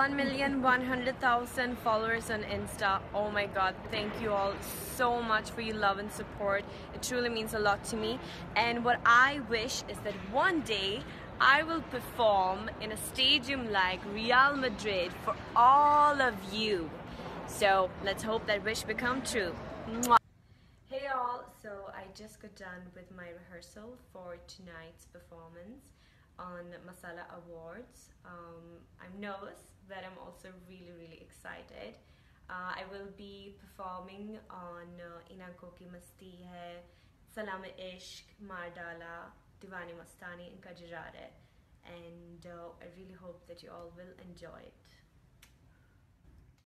10,000 followers on Insta. Oh my god, thank you all so much for your love and support. It truly means a lot to me. And what I wish is that one day I will perform in a stadium like Real Madrid for all of you. So let's hope that wish become true. Hey all, so I just got done with my rehearsal for tonight's performance on Masala Awards. Um, I'm nervous, but I'm also really, really excited. Uh, I will be performing on uh, Ina Ki Masti Hai, Salam Ishq, Mardala, Diwani Mastani, and Kajra Re. And uh, I really hope that you all will enjoy it.